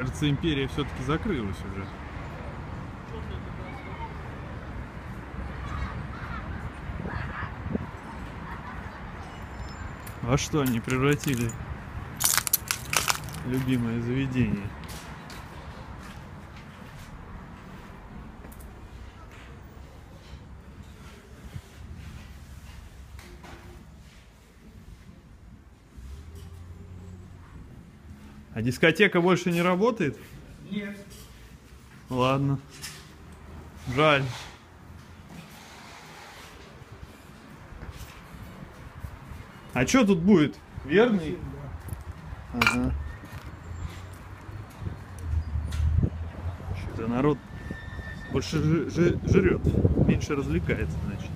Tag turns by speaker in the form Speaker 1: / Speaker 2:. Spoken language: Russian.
Speaker 1: Кажется, империя все-таки закрылась уже. А что они превратили любимое заведение? А дискотека больше не работает?
Speaker 2: Нет.
Speaker 1: Ладно. Жаль. А что тут будет? Верный? Ага. Что-то народ больше жрет, меньше развлекается, значит.